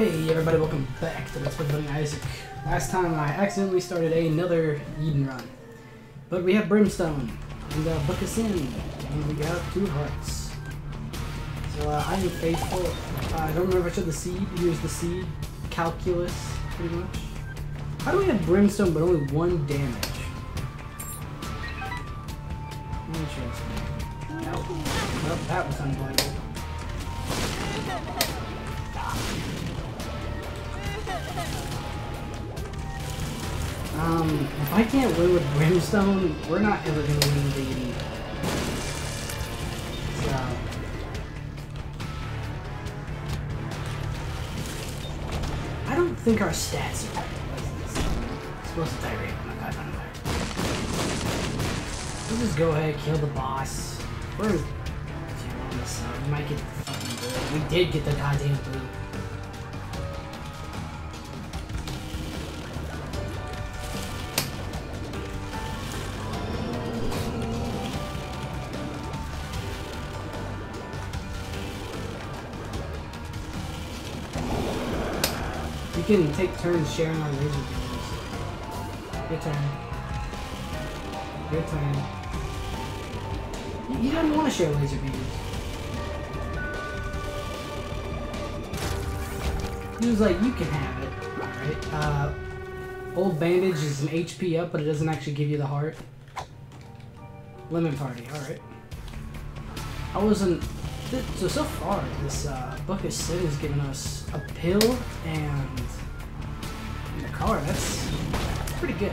Hey everybody, welcome back to Let's Play Isaac. Last time I accidentally started another Eden run. But we have Brimstone, and uh, Book in, and we got two hearts. So uh, I am faithful. Uh, I don't remember if I the seed. Here's the seed. Calculus, pretty much. How do we have Brimstone but only one damage? Interesting. Nope. Nope, that was unbelievable. Um, if I can't win with Brimstone, we're not ever gonna win the. So. I don't think our stats are supposed to on the vampire. We'll just go ahead, kill the boss. We're uh, we might get the fucking blue. We did get the goddamn blue. You can take turns sharing our laser beams. Your turn. Your turn. You- don't want to share laser beams. He was like, you can have it. Alright. Uh, old bandage is an HP up, but it doesn't actually give you the heart. Lemon party, alright. I wasn't so so far this uh, book of sin has given us a pill and, a car. That's pretty good.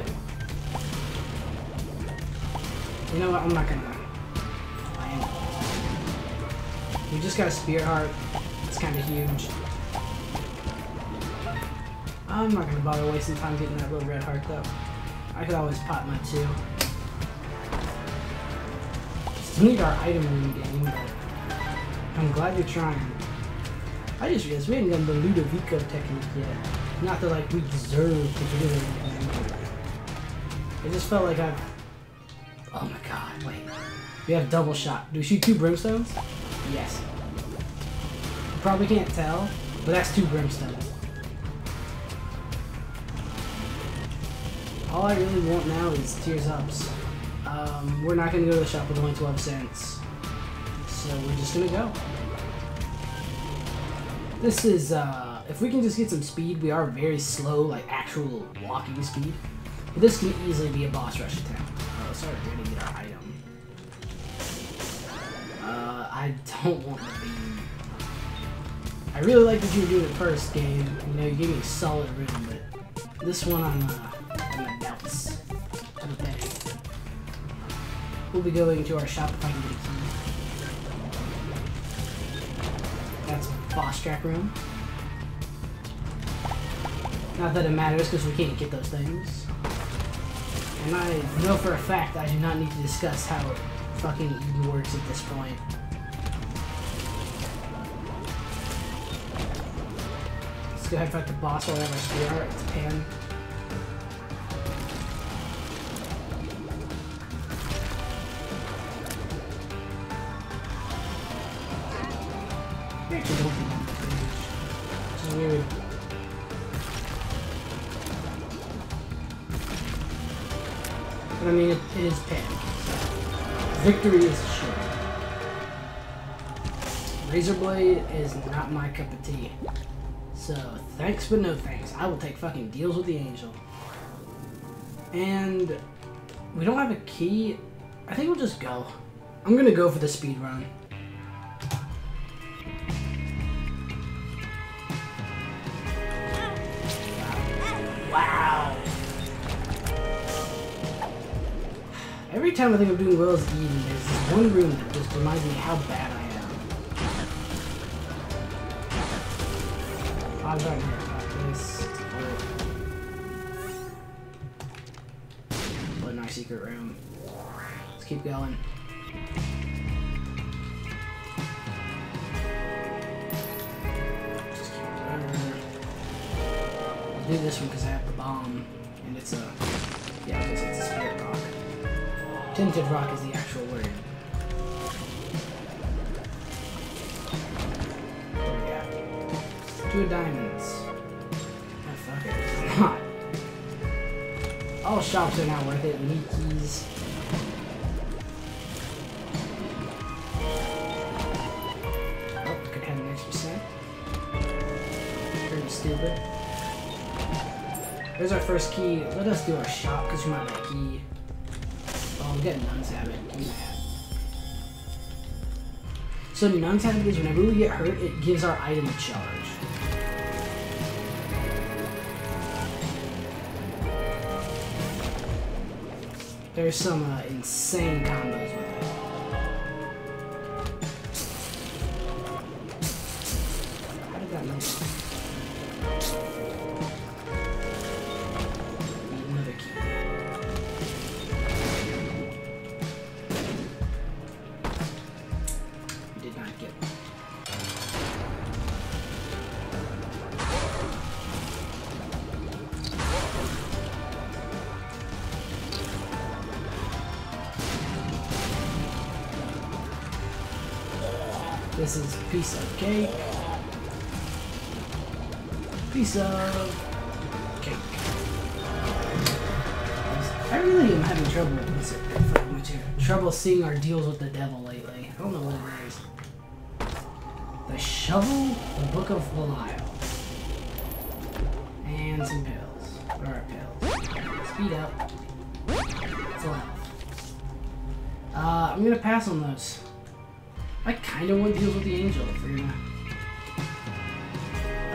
You know what? I'm not gonna. I. We just got a spear heart. It's kind of huge. I'm not gonna bother wasting time getting that little red heart though. I could always pop my two. Still need our item in the game, but I'm glad you're trying. I just realized we haven't done the Ludovico technique yet. Not that like we deserve to do anything. It just felt like I've. Oh my god! Wait, we have double shot. Do we shoot two brimstones? Yes. You probably can't tell, but that's two brimstones. All I really want now is tears ups. Um, we're not gonna go to the shop with only 12 cents. So we're just gonna go. This is, uh, if we can just get some speed, we are very slow, like actual walking speed. But this can easily be a boss rush attempt. Oh, sorry, we're gonna get our item. Uh, I don't want to be... I really like that you were doing it first game. You know, you gave me a solid room, but this one I'm, uh, I'm a doubts. Okay. We'll be going to our shop if I can get a key. Boss trap room. Not that it matters because we can't get those things. And I know for a fact I do not need to discuss how fucking Eden works at this point. Let's go ahead and fight the boss while I have our spear. It's Pin. But I mean, it, it is Pin. Victory is sure. Razor Blade is not my cup of tea. So, thanks but no thanks. I will take fucking deals with the angel. And we don't have a key. I think we'll just go. I'm gonna go for the speed run. Time I think I'm doing well as Eden, there's this one room that just reminds me how bad I am. Got here. Got this. A nice secret room. Let's keep going. Just keep going. I'll do this one because I have the bomb, and it's a Tinted rock is the actual word. Two diamonds. Oh, fuck it. On. All shops are not worth it. Keys. Oh, could have an extra set. Pretty stupid. There's our first key. Let us do our shop because we might have a key. Nuns habit. That. So habit is whenever we get hurt, it gives our item a charge. There's some uh, insane combos Trouble seeing our deals with the devil lately. I don't know what it is. The shovel, the book of Belial. And some pills. Where are pills? Speed up. Full health. Uh, I'm gonna pass on those. I kind of want deals with the angel if we're gonna.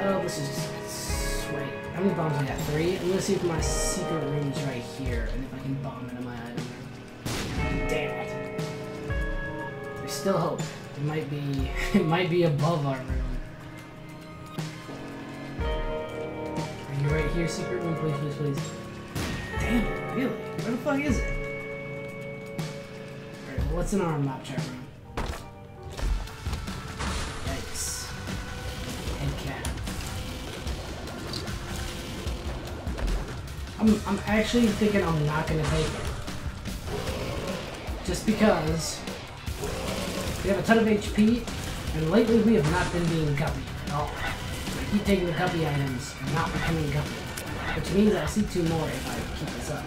Oh, this is sweet. How many bombs I got? Three. I'm gonna see if my secret room's right here, and if I can bomb into my still hope. It might be. It might be above our room. Are you right here, secret room? Please, please, please. Damn! Really? Where the fuck is it? Alright, well, what's in our map chat room? I'm, I'm actually thinking I'm not gonna take it. Just because we have a ton of HP, and lately we have not been being guppy at all. Keep taking the guppy items and not becoming guppy. Which means I'll see two more if I keep this up.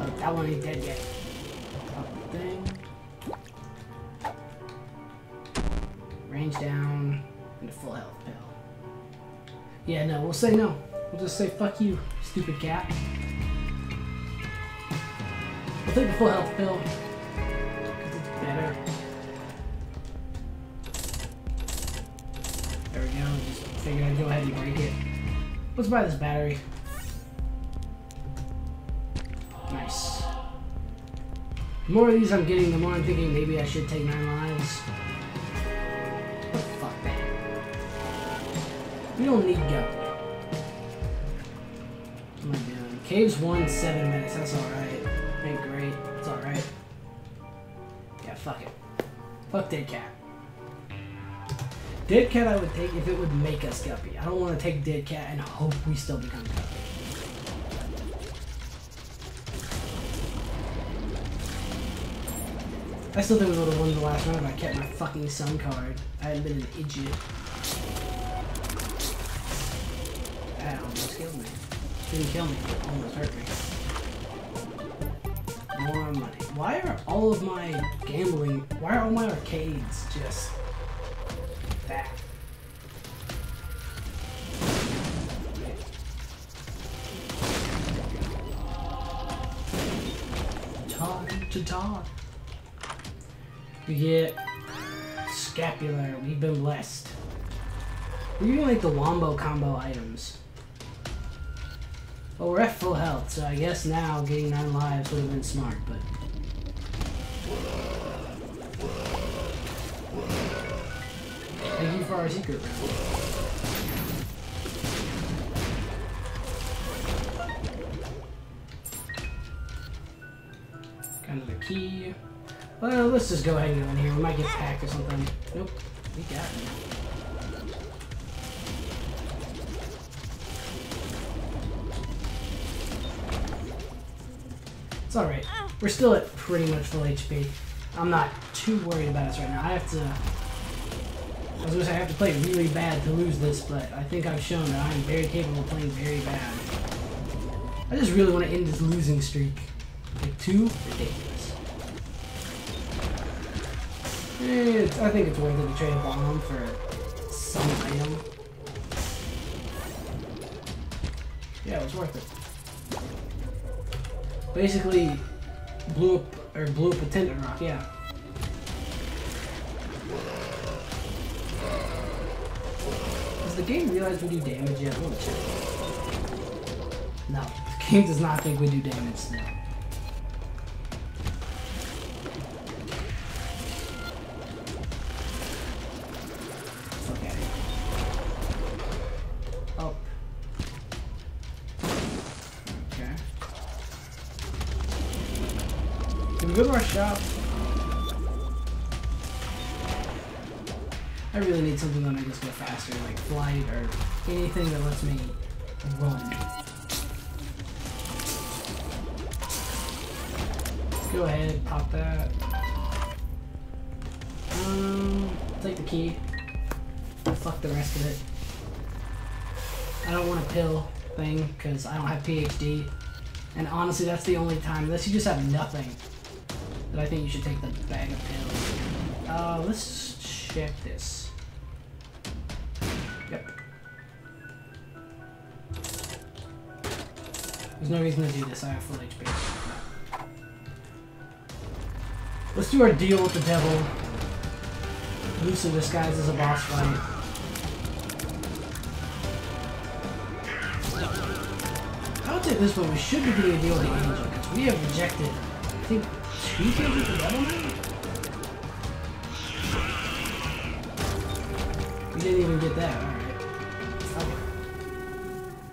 Oh, that one ain't dead yet. Thing. Range down into full health pill. Yeah, no, we'll say no. We'll just say fuck you, stupid cat. We'll take the full health pill. Cause it's better. There we go. Just figured I'd go ahead and break it. Let's buy this battery. Nice. The more of these I'm getting, the more I'm thinking maybe I should take nine lives. But fuck that. We don't need go. Am I doing? Caves one, seven minutes. That's alright. Fuck Dead Cat. Dead Cat I would take if it would make us Guppy. I don't want to take Dead Cat and hope we still become Guppy. I still think we would have won the last round if I kept my fucking sun card. I hadn't been an idiot. That almost killed me. Didn't kill me, almost hurt me. Why are all of my gambling, why are all my arcades just that? Time to talk. We get scapular. We've been blessed. We're getting like the wombo combo items. Well, we're at full health, so I guess now getting nine lives would have been smart, but. Thank you for our secret. Kind of the key. Well, let's just go ahead and go in here. We might get packed or something. Nope. We got it. It's alright. We're still at pretty much full HP. I'm not too worried about us right now. I have to. I was gonna say I have to play really bad to lose this, but I think I've shown that I'm very capable of playing very bad. I just really want to end this losing streak. Like two, ridiculous. It's, I think it's worth it to trade a bomb for some item. Yeah, it was worth it. Basically, blew up or blew up a Tinted rock. Yeah. Does the game realize we do damage yet? No, the game does not think we do damage still. Me run. Go ahead, pop that. Um, take the key. Fuck the rest of it. I don't want a pill thing because I don't have PhD. And honestly, that's the only time, unless you just have nothing, that I think you should take the bag of pills. Uh, let's check this. There's no reason to do this. I have full HP. Let's do our deal with the devil. Loosely disguised as a boss fight. I would say this one, we should be doing a deal with the angel, because we have rejected, I think, two kills with the devil now? We didn't even get that, alright.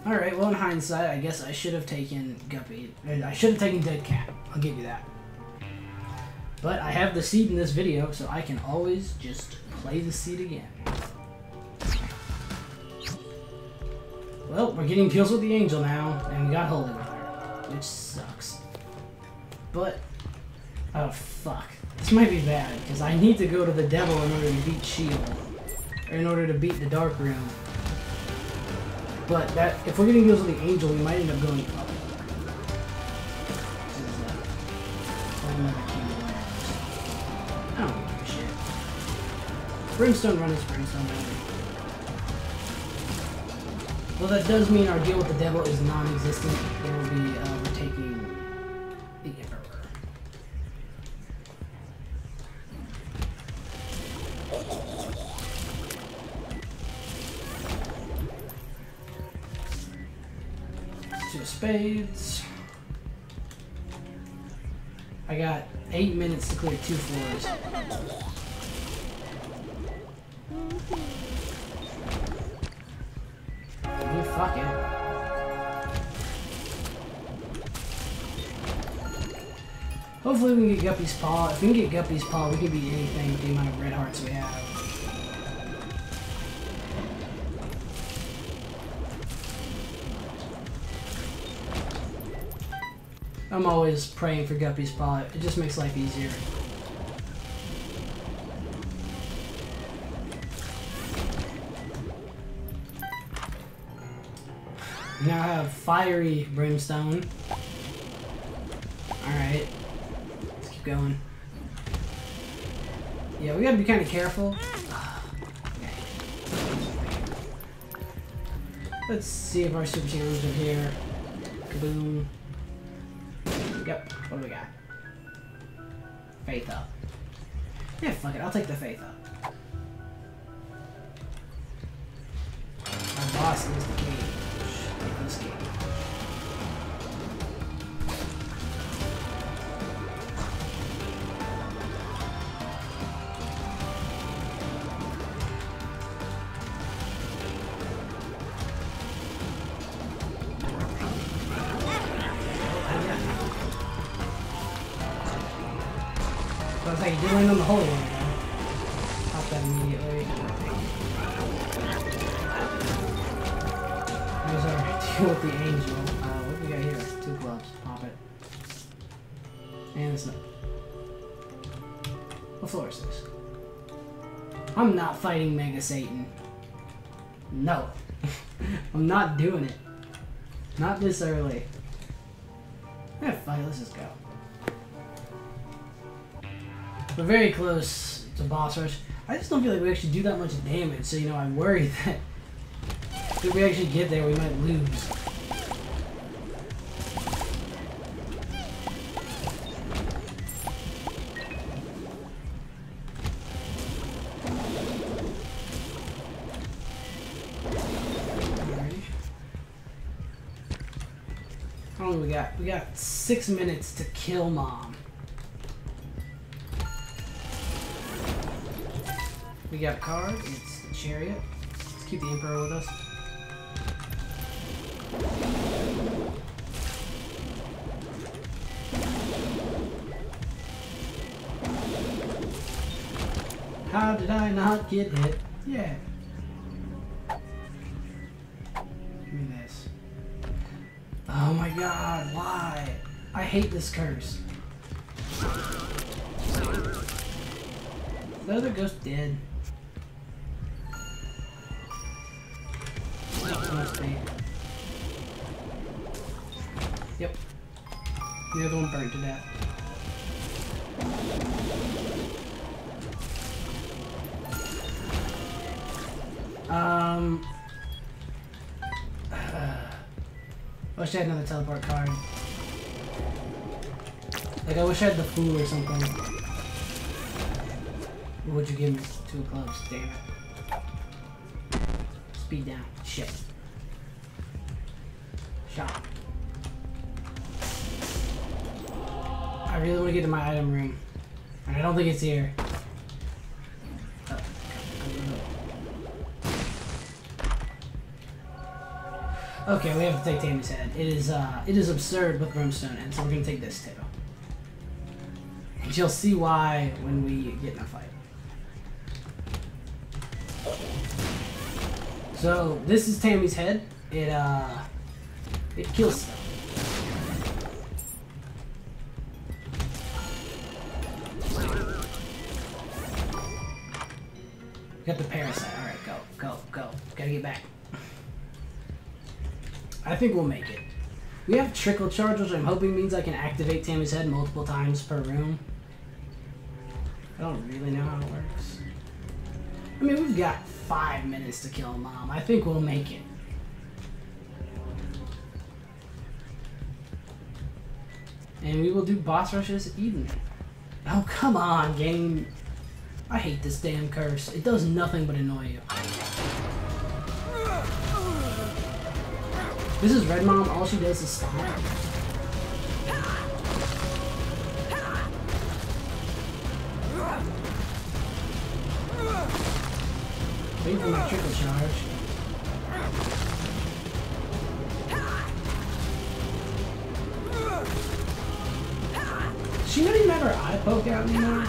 Okay. Alright, well in hindsight, I guess I should have taken Guppy. I should have taken Dead Cat. I'll give you that. But I have the seed in this video, so I can always just play the seed again. Well, we're getting kills with the angel now, and we got holy with her, which sucks. But, oh fuck. This might be bad, because I need to go to the devil in order to beat Sheol. Or in order to beat the Dark Room. But that, if we're getting kills with the angel, we might end up going up. Brimstone run is brimstone run. Well, that does mean our deal with the devil is non-existent. Will be, uh, eight minutes to clear two floors. Fuck it. Hopefully we can get Guppy's Paw. If we can get Guppy's Paw, we can beat anything with the amount of red hearts we have. I'm always praying for Guppy's Paw. It just makes life easier. Now I have fiery brimstone. Alright. Let's keep going. Yeah, we gotta be kind of careful. Let's see if our super heroes are here. Kaboom. Yep, what do we got? Faith up. Yeah, fuck it, I'll take the faith up. Our boss is the cage. This cage. Fighting Mega Satan. No. I'm not doing it. Not this early. Yeah, fight, let's just go. We're very close to boss rush. I just don't feel like we actually do that much damage, so you know, I worry that if we actually get there, we might lose. We got? Six minutes to kill mom. We got cards. It's the chariot. Let's keep the emperor with us. How did I not get hit? Yeah. God, why? I hate this curse. The other ghost dead. Must be. Yep. The other one burned to death. Um. I wish I had another teleport card. Like, I wish I had the fool or something. What'd you give me too close? Damn it. Speed down. Shit. Shot. I really want to get to my item room. And I don't think it's here. Okay, we have to take Tammy's head. It is uh, it is absurd with Brimstone, and so we're gonna take this too. And you'll see why when we get in a fight. So this is Tammy's head. It uh, it kills stuff. I think we'll make it. We have trickle charge, which I'm hoping means I can activate Tammy's head multiple times per room. I don't really know how it works. I mean, we've got five minutes to kill Mom. I think we'll make it. And we will do boss rushes evening. Oh, come on, game. I hate this damn curse. It does nothing but annoy you. This is Red Mom. All she does is stomp. Wait for my trickle charge. She not even have her eye poke out anymore?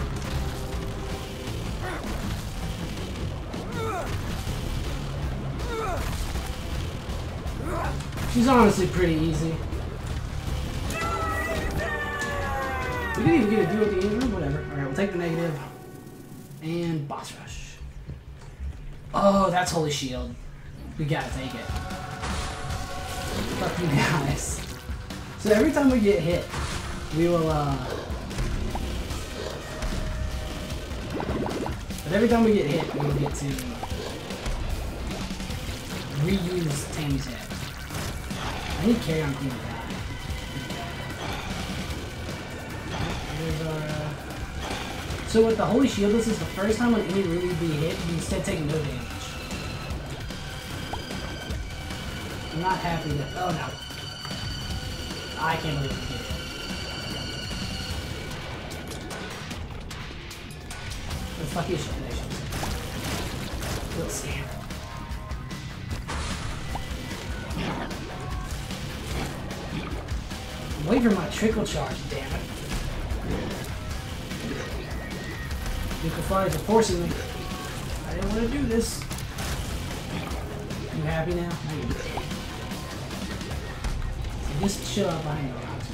She's honestly pretty easy. We didn't even get a it at the end, whatever. Alright, we'll take the negative. And boss rush. Oh, that's Holy Shield. We gotta take it. Fuck you guys. So every time we get hit, we will, uh... But every time we get hit, we will get to reuse Tammy's head. I need carry on Here's our, uh... So with the Holy Shield, this is the first time when any would be hit, you instead take no damage. I'm not happy that. Oh no. I can't believe we did it. Let's your shit, Little scam. Wait for my trickle charge, damn it. You Nuka flies are forcing me. I didn't want to do this. You happy now? So just chill out behind the rocks.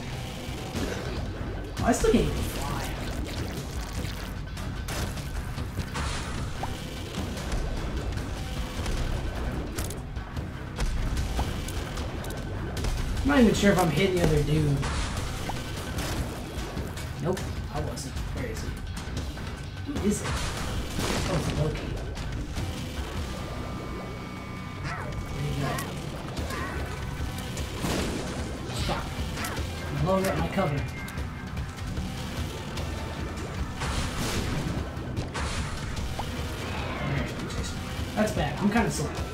Oh, I still can't even not even sure if I'm hitting the other dude. Nope, I wasn't. Where is he? Who is it? Oh, it's Loki. Stop. I'm blowing up my cover. That's bad. I'm kind of slow.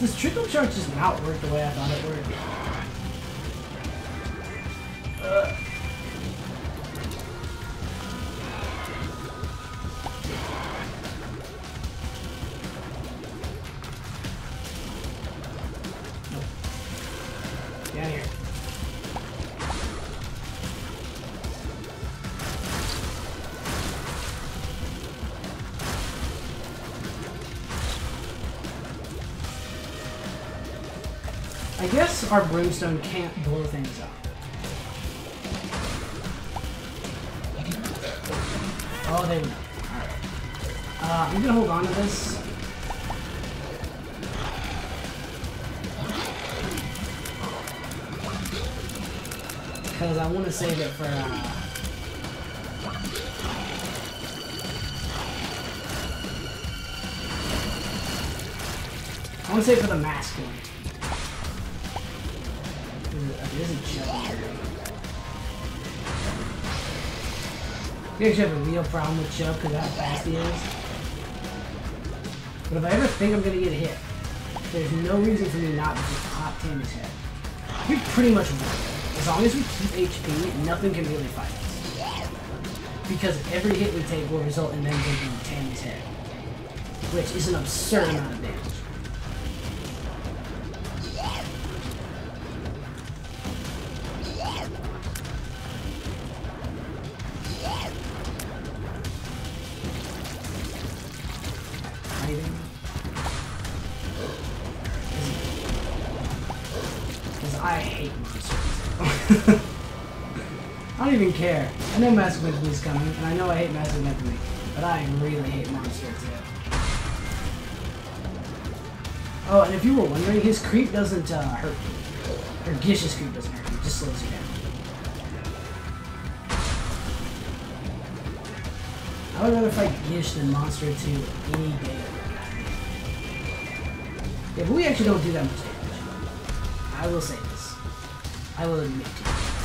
Does trickle charge just not work the way I thought it would? Uh. Our brimstone can't blow things up. Oh, they know. Alright. Uh, I'm gonna hold on to this. Because I want to save it for, uh... I want to save it for the mask one. We actually have a real problem with Chub because how fast he is. But if I ever think I'm gonna get hit, there's no reason for me not to just pop Tammy's head. We pretty much win. As long as we keep HP, nothing can really fight us. Because every hit we take will result in them taking Tammy's head. Which is an absurd amount of damage. Know Massive Memory is coming, and I know I hate Massive Memory, but I really hate Monstro too. Oh, and if you were wondering, his creep doesn't uh, hurt you. Or Gish's creep doesn't hurt you, it just slows you down. I would rather fight Gish than Monstro 2 any day. Yeah, but we actually don't do that much damage. I will say this. I will admit to you.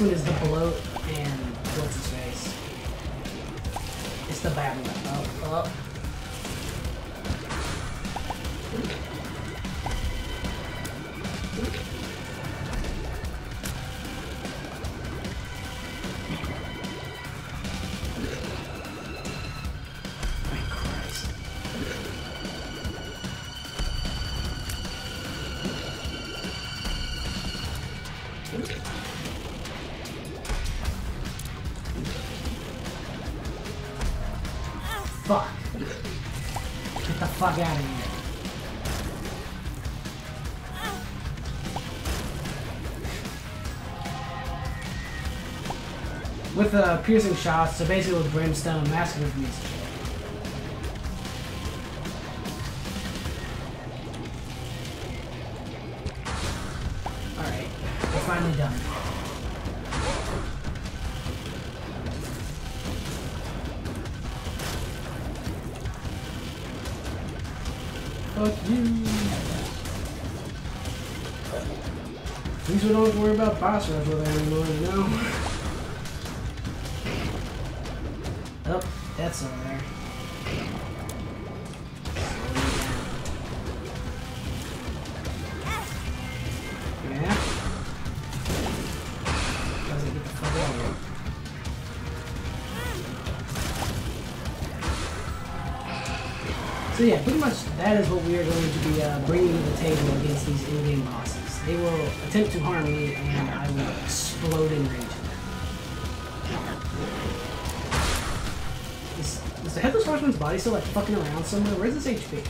One. Is the bloat out of here. With uh, piercing shots, so basically with brimstone, massive abuse. Alright, we're finally done. Fuck you. At least we don't have to worry about boss rush with that anymore, you know? Oh, that's over there. That is what we are going to be uh, bringing to the table against these in-game bosses. They will attempt to harm me, and I will explode in rage. Is, is the Headless Horseman's body still like fucking around somewhere? Where's his HP?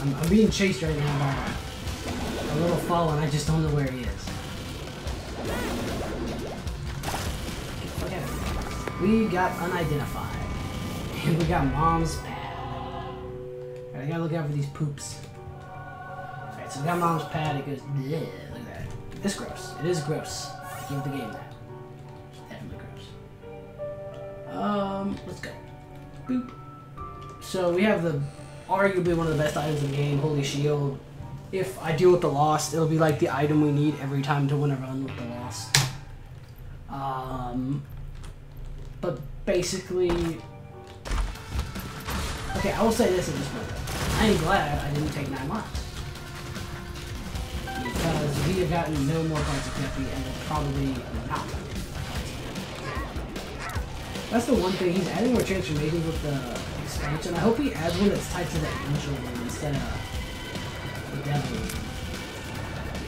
I'm, I'm being chased right now by a little fallen. I just don't know where he is. We got unidentified. And we got mom's pad. Alright, I gotta look out for these poops. Alright, so we got mom's pad. It goes, bleh, look at that. It's gross. It is gross. I give the game that. Definitely gross. Um, let's go. Boop. So we have the arguably one of the best items in the game, Holy Shield. If I deal with the Lost, it'll be like the item we need every time to win a run with the Lost. Um, but basically, okay, I will say this at this point. I am glad I didn't take nine lives. Because we have gotten no more parts of Guppy and will probably not. That's the one thing, he's adding more transformations with the expansion. I hope he adds one that's tied to the angel one instead of the devil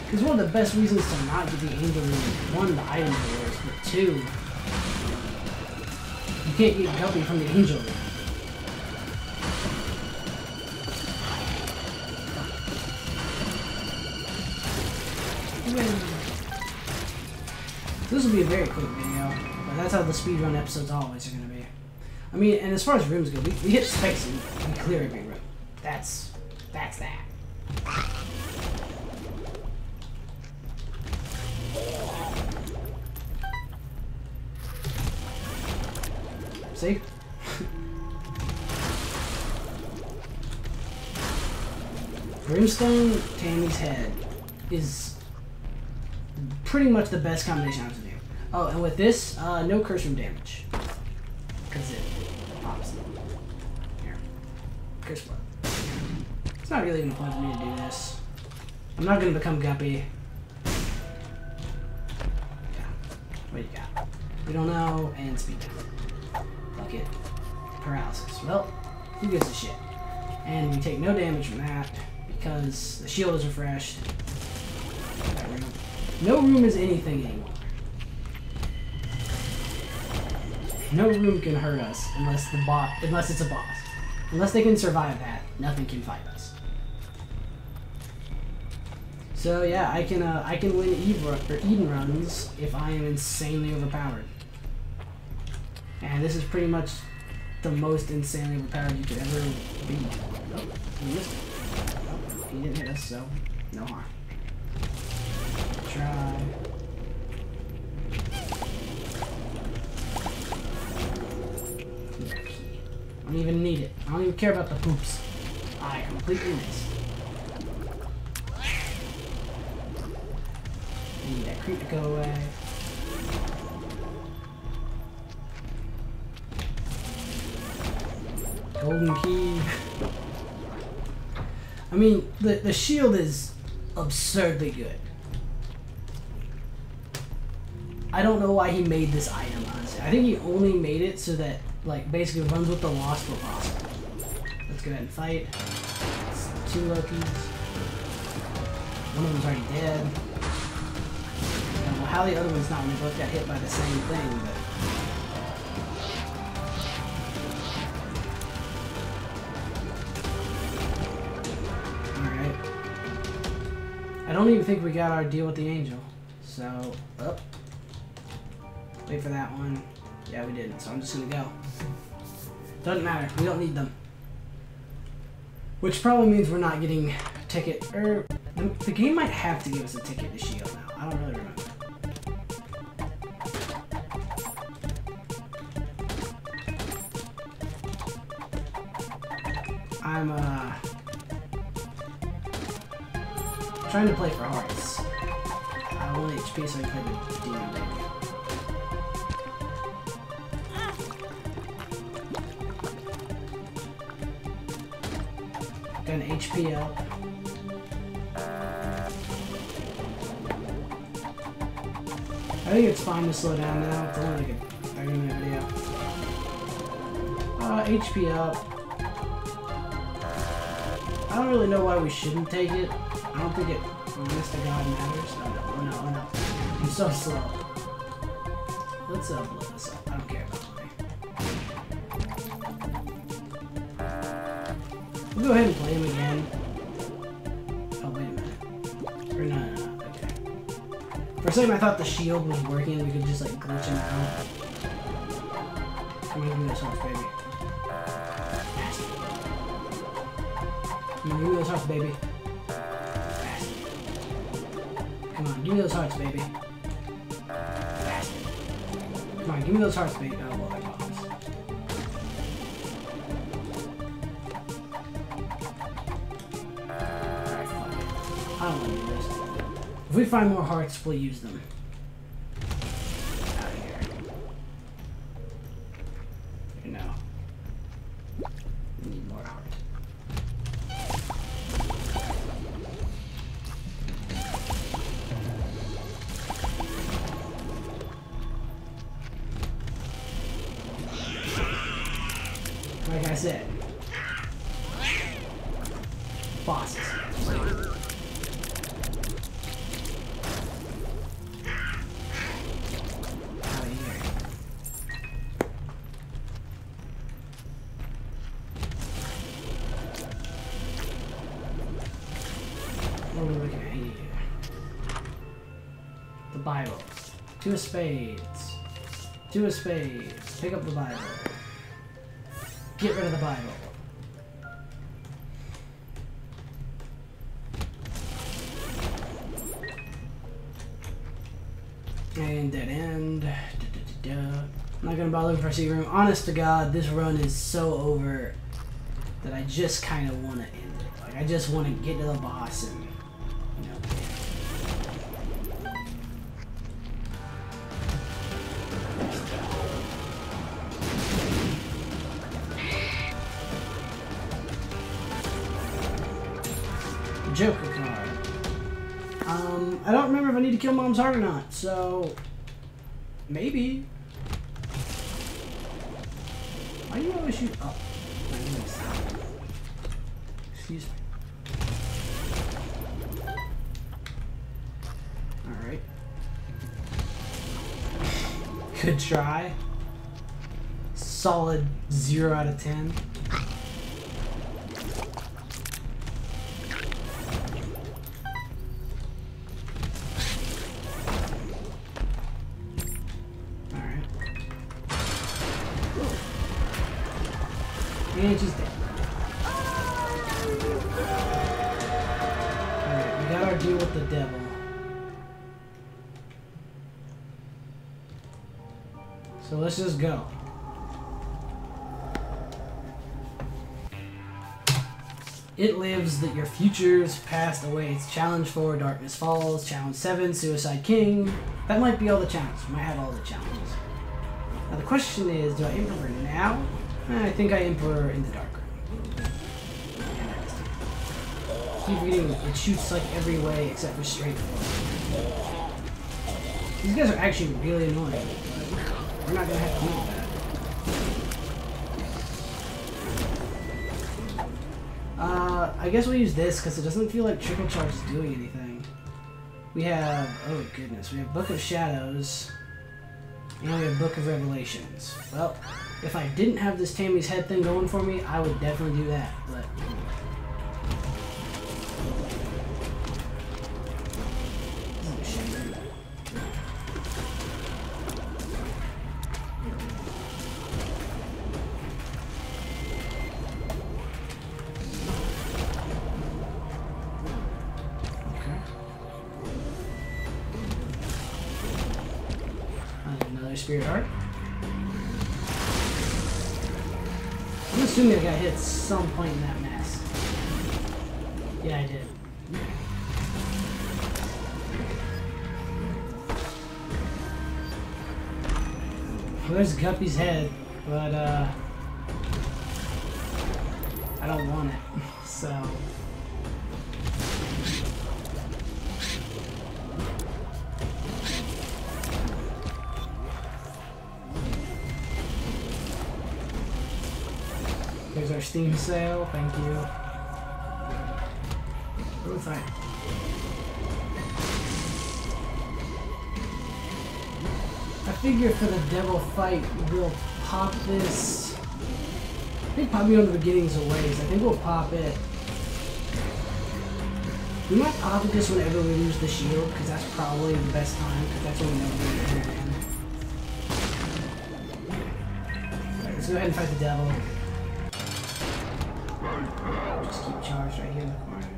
Because one of the best reasons to not get the angel one, the item doors, but two, can't get Guppy from the angel. Hmm. This will be a very quick video, but that's how the speedrun episodes always are going to be. I mean, and as far as rooms go, we, we hit space and we clear every room. That's, that's that. See? Brimstone Tammy's head is pretty much the best combination I have to do. Oh, and with this, uh, no curse room damage. Because it Curse blood. It's not really even fun for me to do this. I'm not gonna become Guppy. Yeah. What do you got? We don't know, and speed down. Bucket. Paralysis. Well, who gives a shit? And we take no damage from that because the shield is refreshed. No room is anything anymore. No room can hurt us unless the boss unless it's a boss. Unless they can survive that, nothing can fight us. So yeah, I can uh, I can win Eve or Eden runs if I am insanely overpowered. And this is pretty much the most insanely overpowered you could ever be. Oh, he missed it. Oh, he didn't hit us, so no harm. Try. I don't even need it. I don't even care about the poops. I completely missed. need that creep to go away. I mean, the, the shield is absurdly good. I don't know why he made this item, honestly. I think he only made it so that like basically runs with the lost were possible. Let's go ahead and fight. It's two Lokis. One of them's already dead. I don't know how the other one's not when they both got hit by the same thing, but don't even think we got our deal with the angel. So, up. Oh. Wait for that one. Yeah, we didn't, so I'm just gonna go. Doesn't matter, we don't need them. Which probably means we're not getting a ticket, or the, the game might have to give us a ticket to Sheol now. I don't really remember. I'm, uh, trying to play for hearts. I have only HP so I can play the demon Got an HP up. I think it's fine to slow down now. It's only like a 30 minute video. Uh, HP up. I don't really know why we shouldn't take it. I don't think it, honest to God, matters. Oh no, oh no, oh no. I'm so slow. Let's uh, blow this up. I don't care about We'll go ahead and play him again. Oh, wait a minute. Or no, no, no. Okay. For a second, I thought the shield was working. We could just like glitch him out. On, give me those hearts, baby. On, give me those hearts, baby. Give me those hearts, baby. Come on, give me those hearts, baby. Oh, well, promise. Alright. I don't want to do this. If we find more hearts, we'll use them. Of spades. Two of spades. Pick up the Bible. Get rid of the Bible. And dead end. Da, da, da. I'm not gonna bother looking for a secret room. Honest to God, this run is so over that I just kind of want to end it. Like I just want to get to the boss and if I need to kill Mom's heart or not, so maybe. Why do you always shoot up? Excuse me. Alright. Good try. Solid 0 out of 10. Let's just go. It lives that your futures passed away. It's challenge 4, Darkness Falls, challenge 7, Suicide King. That might be all the challenges. We might have all the challenges. Now the question is, do I Emperor now? Eh, I think I Emperor in the dark. Keep forgetting it shoots like every way except for straight. These guys are actually really annoying. We're not gonna have to. Uh, I guess we'll use this because it doesn't feel like Trickle Charge is doing anything. We have, oh goodness, we have Book of Shadows, and we have Book of Revelations. Well, if I didn't have this Tammy's head thing going for me, I would definitely do that, but... assuming I got hit at some point in that mess. Yeah, I did. Well, there's Guppy's head, but uh, I don't want it, so. Steam sale, thank you. Oh, fine. I figure for the devil fight, we'll pop this. I think probably on the beginnings of ways. I think we'll pop it. We might pop it just whenever we lose the shield, because that's probably the best time, because that's when we know we're. Alright, let's go ahead and fight the devil. Just keep charged right here in the corner.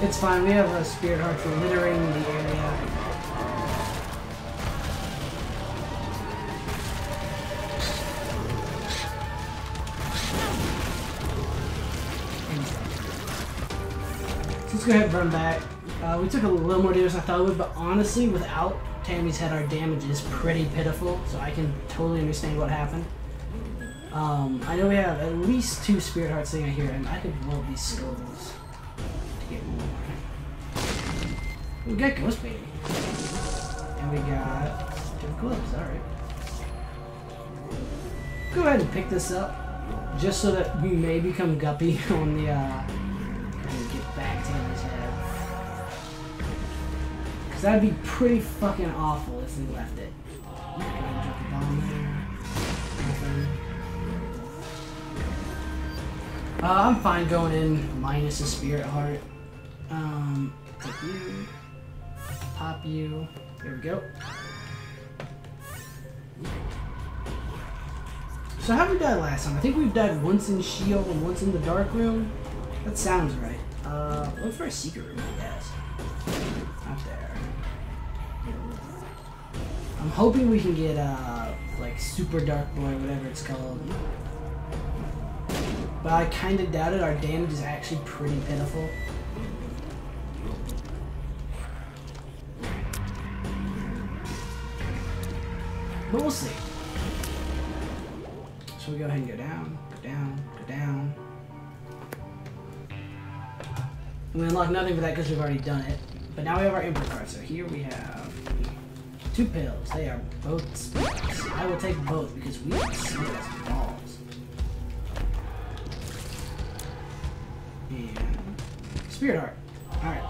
It's fine, we have a spirit heart for littering the area. Go ahead and run back. Uh, we took a little more damage than I thought we would, but honestly, without Tammy's head, our damage is pretty pitiful, so I can totally understand what happened. Um, I know we have at least two spirit hearts sitting out here, and I could roll these skulls to get more. We got Ghost Baby. And we got two gloves, alright. Go ahead and pick this up. Just so that we may become Guppy on the, uh, Because that'd be pretty fucking awful if we left it. Uh, I'm fine going in minus a spirit heart. Um, you, pop you. There we go. So how did we die last time? I think we've died once in Sheol and once in the dark room. That sounds right. Uh, look for a secret room, I guess. Not there. I'm hoping we can get uh, like super dark boy, whatever it's called. But I kind of doubt it. Our damage is actually pretty pitiful. But we'll see. So we go ahead and go down, go down, go down. We unlock nothing for that because we've already done it. But now we have our Emperor card. So here we have two pills. They are both spells. I will take both because we see as balls. And Spirit Heart. Alright.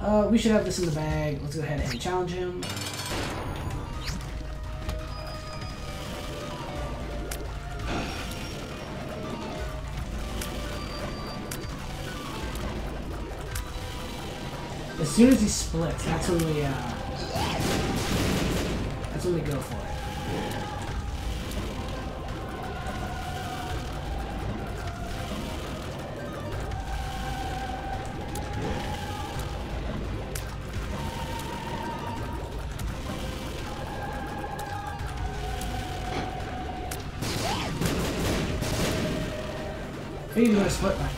Uh, we should have this in the bag. Let's go ahead and challenge him. As soon as he splits, that's when we, uh, that's when we go for it. Maybe gonna split right now. That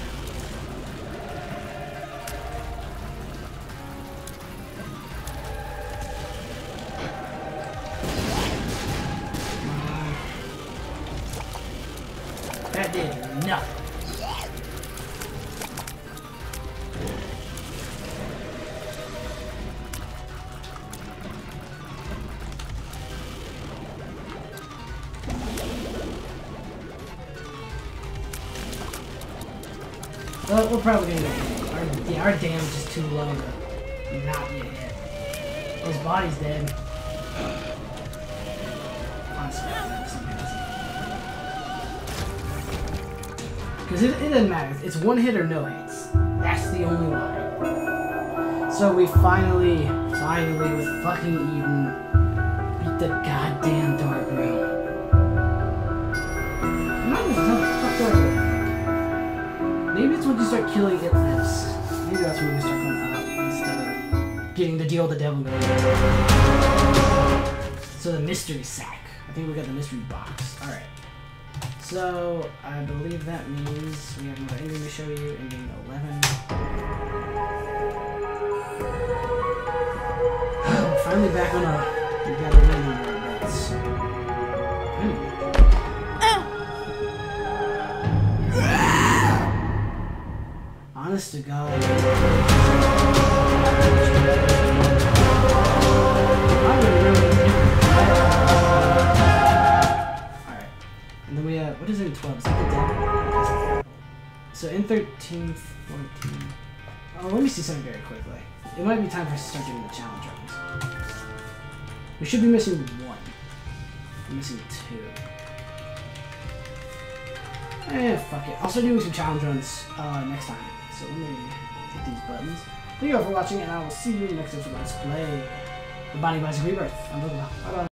too low to not get hit. His body's dead. Because it, it doesn't matter. It's one hit or no hits. That's the only line. So we finally, finally, with fucking Eden, beat the goddamn Dark Room. Maybe it's when you start killing it lives. Maybe that's when start up instead of getting the deal with the devil. So the mystery sack. I think we got the mystery box. Alright. So I believe that means we have another ending to show you, ending 11. We're finally back on a honest to God. Alright. And then we have, what is it in 12? Is that the deck? So in 13, 14. Oh, let me see something very quickly. It might be time for us to start doing the challenge runs. We should be missing one. We're missing two. Eh, fuck it. I'll start doing some challenge runs uh, next time. So let me hit these buttons. Thank you all for watching, and I will see you in the next episode of Let's Play The Binding of Rebirth. Bye bye.